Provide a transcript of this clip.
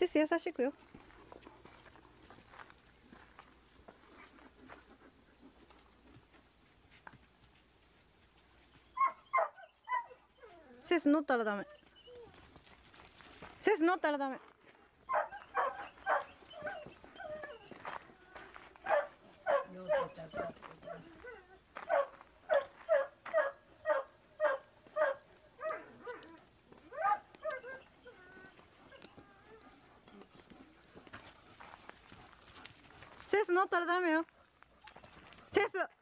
セス優しくよ。セス乗ったらダメ。セス乗ったらダメようとったらセス乗ったらダメよ。セス。